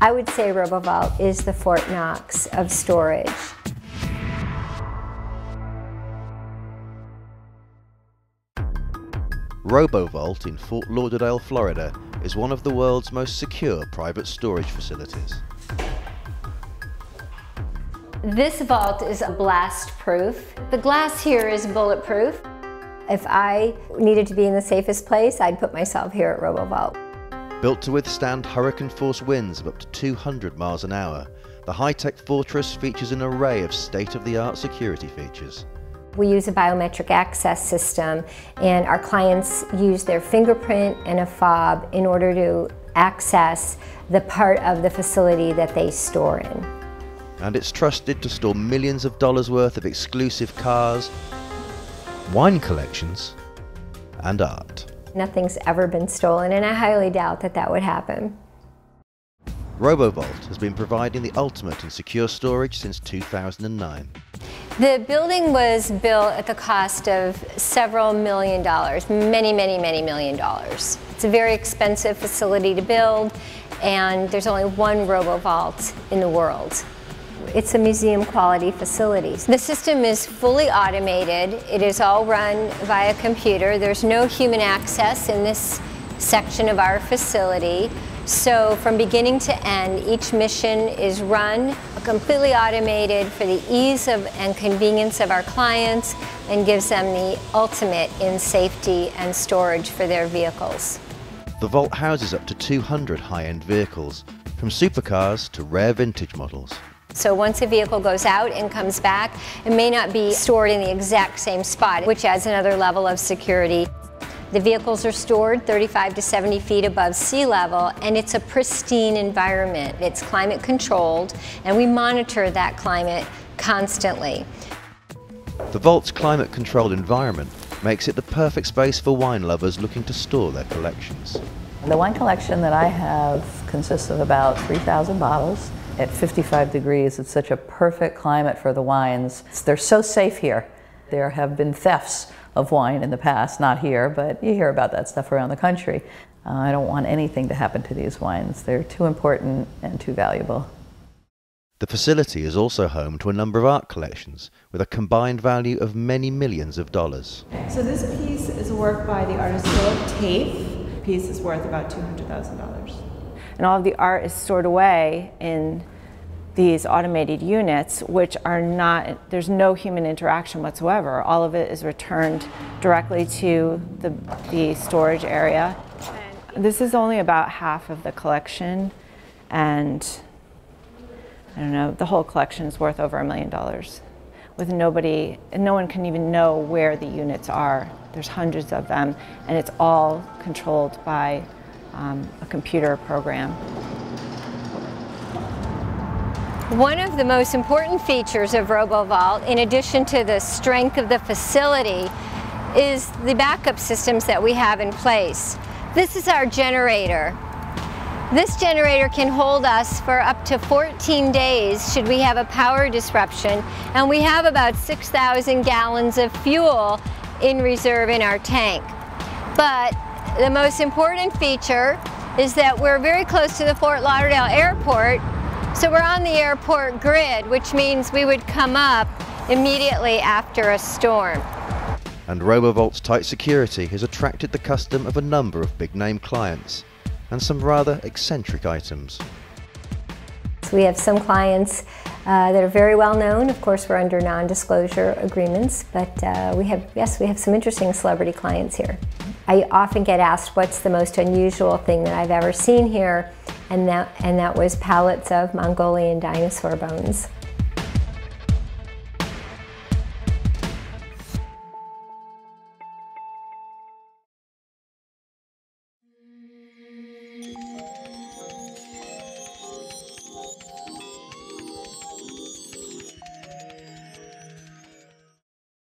I would say RoboVault is the Fort Knox of storage. RoboVault in Fort Lauderdale, Florida is one of the world's most secure private storage facilities. This vault is blast proof. The glass here is bulletproof. If I needed to be in the safest place, I'd put myself here at RoboVault. Built to withstand hurricane force winds of up to 200 miles an hour, the high-tech fortress features an array of state-of-the-art security features. We use a biometric access system and our clients use their fingerprint and a fob in order to access the part of the facility that they store in. And it's trusted to store millions of dollars worth of exclusive cars, wine collections, and art. Nothing's ever been stolen and I highly doubt that that would happen. RoboVault has been providing the ultimate in secure storage since 2009. The building was built at the cost of several million dollars, many, many, many million dollars. It's a very expensive facility to build and there's only one RoboVault in the world. It's a museum quality facility. The system is fully automated. It is all run via computer. There's no human access in this section of our facility. So from beginning to end, each mission is run completely automated for the ease of and convenience of our clients and gives them the ultimate in safety and storage for their vehicles. The vault houses up to 200 high-end vehicles, from supercars to rare vintage models. So once a vehicle goes out and comes back, it may not be stored in the exact same spot, which adds another level of security. The vehicles are stored 35 to 70 feet above sea level and it's a pristine environment. It's climate controlled and we monitor that climate constantly. The Vault's climate controlled environment makes it the perfect space for wine lovers looking to store their collections. The wine collection that I have consists of about 3,000 bottles. At 55 degrees, it's such a perfect climate for the wines. They're so safe here. There have been thefts of wine in the past, not here, but you hear about that stuff around the country. Uh, I don't want anything to happen to these wines. They're too important and too valuable. The facility is also home to a number of art collections with a combined value of many millions of dollars. So this piece is a work by the artist Philip Taaffe. The piece is worth about $200,000. And all of the art is stored away in these automated units, which are not, there's no human interaction whatsoever. All of it is returned directly to the, the storage area. This is only about half of the collection, and I don't know, the whole collection is worth over a million dollars. With nobody, no one can even know where the units are. There's hundreds of them, and it's all controlled by um, a computer program. One of the most important features of RoboVault, in addition to the strength of the facility, is the backup systems that we have in place. This is our generator. This generator can hold us for up to 14 days should we have a power disruption and we have about 6,000 gallons of fuel in reserve in our tank. But the most important feature is that we're very close to the Fort Lauderdale airport so we're on the airport grid, which means we would come up immediately after a storm. And RoboVault's tight security has attracted the custom of a number of big-name clients and some rather eccentric items. So we have some clients uh, that are very well known. Of course, we're under non-disclosure agreements, but uh, we have, yes, we have some interesting celebrity clients here. I often get asked what's the most unusual thing that I've ever seen here, and that, and that was pallets of Mongolian dinosaur bones.